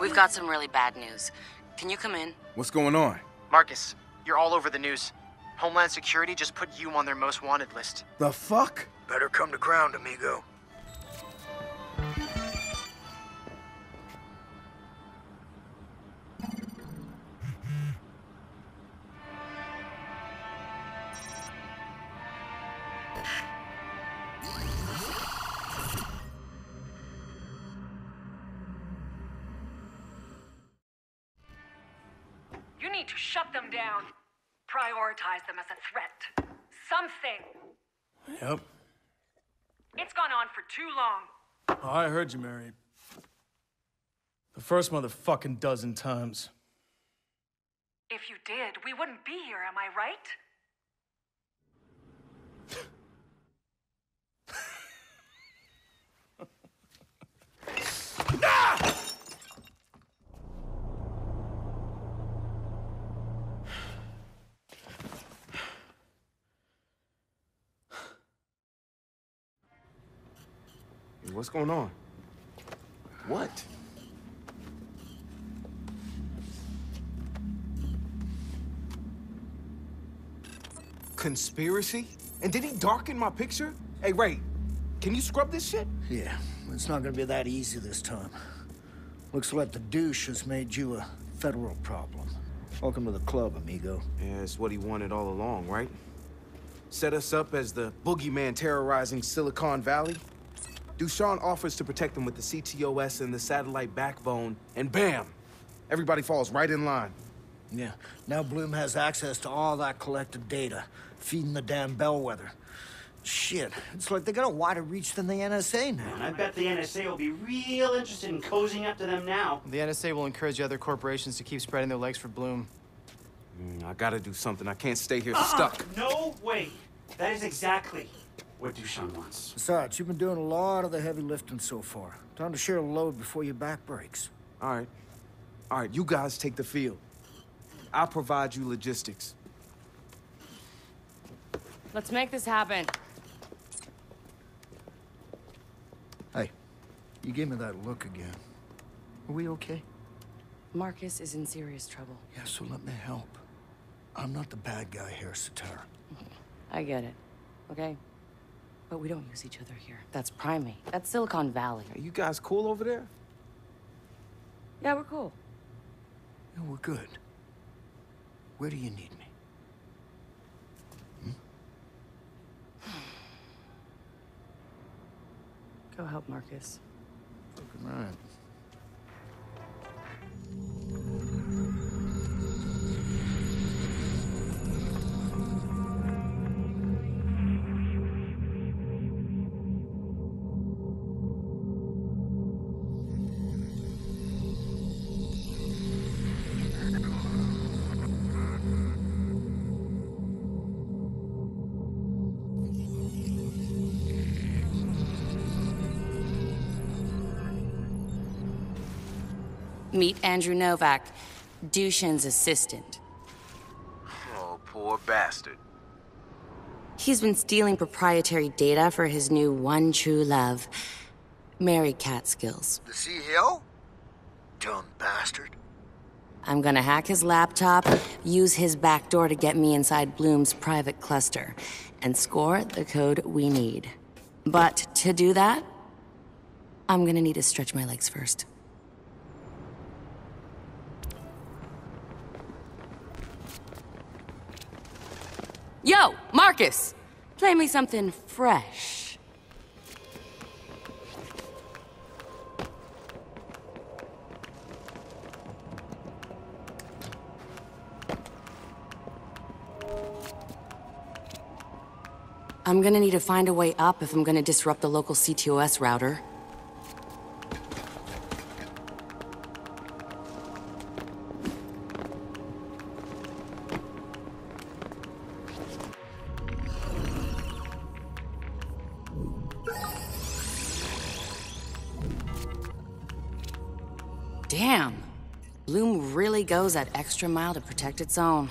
We've got some really bad news. Can you come in? What's going on? Marcus, you're all over the news. Homeland Security just put you on their most wanted list. The fuck? Better come to ground, amigo. Need to shut them down. Prioritize them as a threat. Something. Yep. It's gone on for too long. Oh, I heard you, Mary. The first motherfucking dozen times. If you did, we wouldn't be here, am I right? What's going on? What? Conspiracy? And did he darken my picture? Hey, Ray, can you scrub this shit? Yeah, it's not gonna be that easy this time. Looks like the douche has made you a federal problem. Welcome to the club, amigo. Yeah, it's what he wanted all along, right? Set us up as the boogeyman terrorizing Silicon Valley. Dushan offers to protect them with the CTOS and the satellite backbone, and bam! Everybody falls right in line. Yeah, now Blume has access to all that collected data, feeding the damn bellwether. Shit, it's like they got a wider reach than the NSA now. And I bet the NSA will be real interested in cozying up to them now. The NSA will encourage other corporations to keep spreading their legs for Blume. Mm, I gotta do something. I can't stay here Uh-uh, stuck. No way. That is exactly what Dushan wants. Besides, you've been doing a lot of the heavy lifting so far. Time to share a load before your back breaks. All right. All right, you guys take the field. I'll provide you logistics. Let's make this happen. Hey, you gave me that look again. Are we okay? Marcus is in serious trouble. Yeah, so let me help. I'm not the bad guy here, Sitara. I get it. Okay? But we don't use each other here. That's Primate. That's Silicon Valley. Are you guys cool over there? Yeah, we're cool. Yeah, we're good. Where do you need me? Hmm? Go help Marcus. Meet Andrew Novak, Dushan's assistant. Oh, poor bastard. He's been stealing proprietary data for his new one true love, Mary Catskills. The Hill? Dumb bastard. I'm gonna hack his laptop, use his back door to get me inside Blume's private cluster, and score the code we need. But to do that, I'm gonna need to stretch my legs first. Yo, Marcus! Play me something fresh. I'm gonna need to find a way up if I'm gonna disrupt the local CTOS router. Damn. Blume really goes that extra mile to protect its own.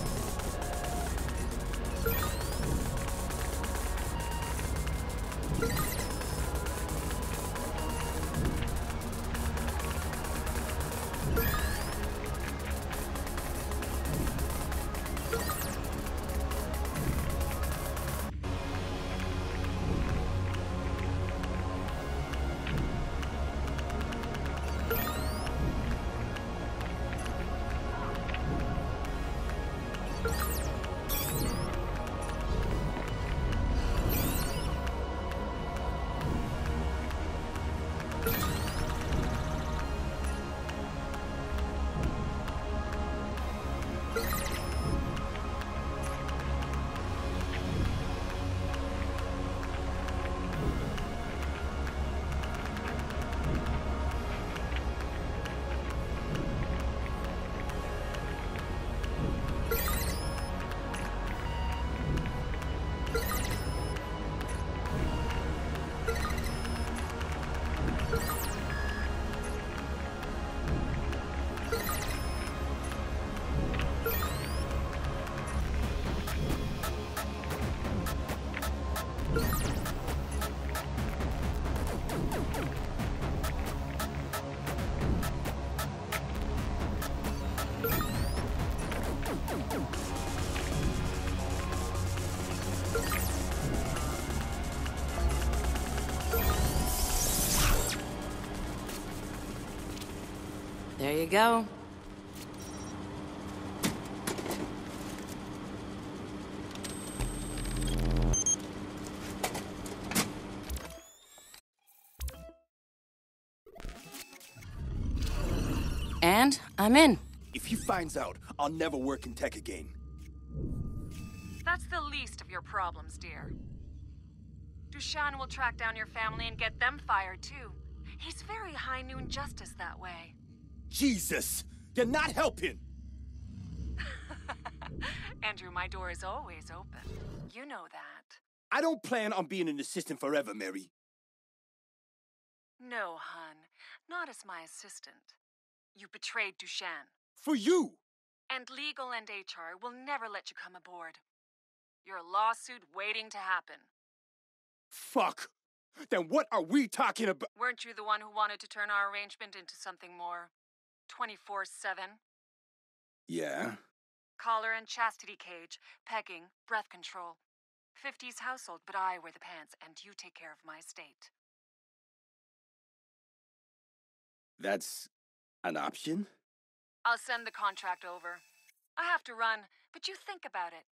There you go. And I'm in. If he finds out, I'll never work in tech again. That's the least of your problems, dear. Dushan will track down your family and get them fired, too. He's very high noon justice that way. Jesus! You're not helping! Andrew, my door is always open. You know that. I don't plan on being an assistant forever, Mary. No, hun. Not as my assistant. You betrayed Dushan. For you! And legal and HR will never let you come aboard. Your lawsuit waiting to happen. Fuck! Then what are we talking about? Weren't you the one who wanted to turn our arrangement into something more 24 7? Yeah. Collar and chastity cage, pegging, breath control. 50s household, but I wear the pants, and you take care of my estate. That's an option? I'll send the contract over. I have to run, but you think about it.